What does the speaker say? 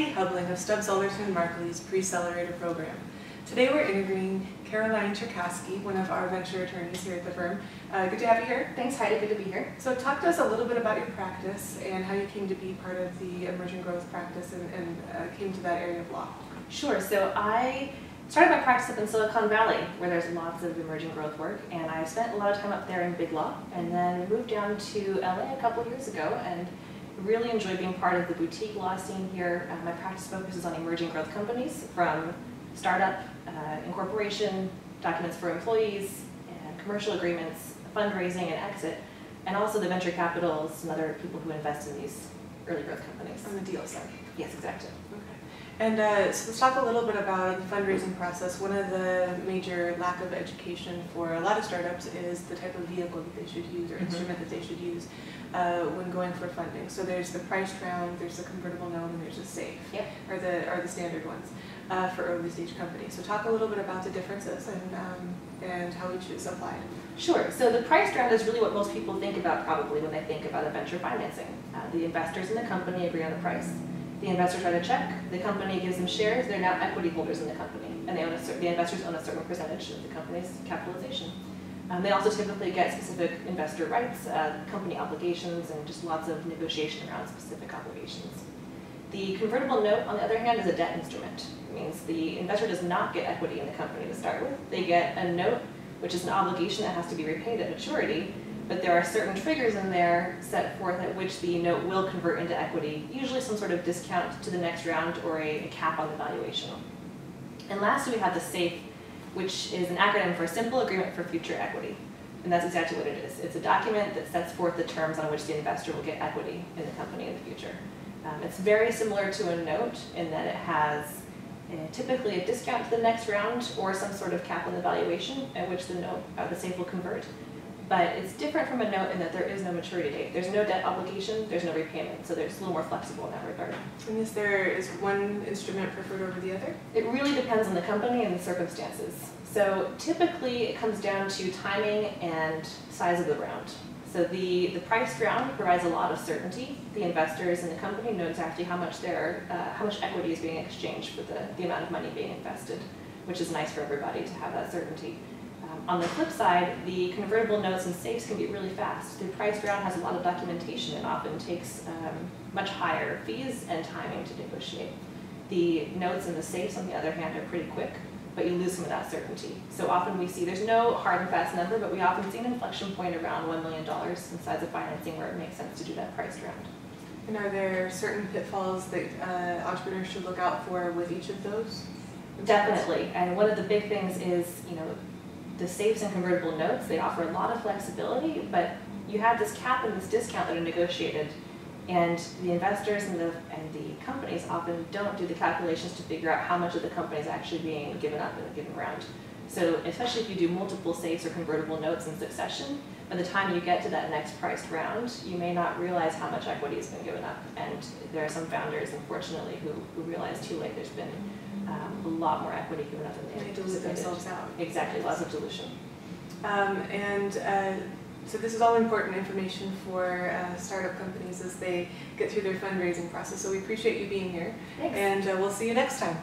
of Stubbs Alderton Markiles Preccelerator Program. Today we're interviewing Caroline Cherkassky, one of our venture attorneys here at the firm. Uh, good to have you here. Thanks Heidi, good to be here. So talk to us a little bit about your practice and how you came to be part of the emerging growth practice and, and uh, came to that area of law. Sure, so I started my practice up in Silicon Valley where there's lots of emerging growth work and I spent a lot of time up there in big law and then moved down to LA a couple years ago and really enjoy being part of the boutique law scene here. Uh, my practice focuses on emerging growth companies from startup, uh, incorporation, documents for employees, and commercial agreements, fundraising and exit, and also the venture capitals and other people who invest in these early growth companies. On the deal side. Yes, exactly. And uh, so let's talk a little bit about the fundraising process. One of the major lack of education for a lot of startups is the type of vehicle that they should use or mm -hmm. instrument that they should use uh, when going for funding. So there's the priced round, there's the convertible note, and there's the safe, yep. are the are the standard ones uh, for early stage companies. So talk a little bit about the differences and um, and how each is applied. Sure. So the priced round is really what most people think about probably when they think about a venture financing. Uh, the investors in the company agree on the price the investors write a check, the company gives them shares, they're now equity holders in the company, and they own a the investors own a certain percentage of the company's capitalization. Um, they also typically get specific investor rights, uh, company obligations, and just lots of negotiation around specific obligations. The convertible note, on the other hand, is a debt instrument. It means the investor does not get equity in the company to start with. They get a note, which is an obligation that has to be repaid at maturity, but there are certain triggers in there set forth at which the note will convert into equity, usually some sort of discount to the next round or a, a cap on the valuation. And lastly, we have the SAFE, which is an acronym for Simple Agreement for Future Equity. And that's exactly what it is. It's a document that sets forth the terms on which the investor will get equity in the company in the future. Um, it's very similar to a note in that it has uh, typically a discount to the next round or some sort of cap on the valuation at which the note, uh, the SAFE will convert but it's different from a note in that there is no maturity date. There's no debt obligation, there's no repayment, so there's a little more flexible in that regard. And is there, is one instrument preferred over the other? It really depends on the company and the circumstances. So typically it comes down to timing and size of the round. So the, the priced round provides a lot of certainty. The investors and the company know exactly how much their, uh, how much equity is being exchanged for the, the amount of money being invested, which is nice for everybody to have that certainty. On the flip side, the convertible notes and safes can be really fast. The priced round has a lot of documentation and often takes um, much higher fees and timing to negotiate. The notes and the safes, on the other hand, are pretty quick, but you lose some of that certainty. So often we see, there's no hard and fast number, but we often see an inflection point around $1 million in size of financing where it makes sense to do that priced round. And are there certain pitfalls that uh, entrepreneurs should look out for with each of those? Definitely, and one of the big things is, you know, the safes and convertible notes, they offer a lot of flexibility, but you have this cap and this discount that are negotiated, and the investors and the, and the companies often don't do the calculations to figure out how much of the company is actually being given up in a given round. So especially if you do multiple safes or convertible notes in succession, by the time you get to that next priced round, you may not realize how much equity has been given up. And there are some founders, unfortunately, who, who realize too late there's been um, a lot more equity given up than they dilute themselves out. Exactly, lots of dilution. Um, and uh, so this is all important information for uh, startup companies as they get through their fundraising process. So we appreciate you being here. Thanks. And uh, we'll see you next time.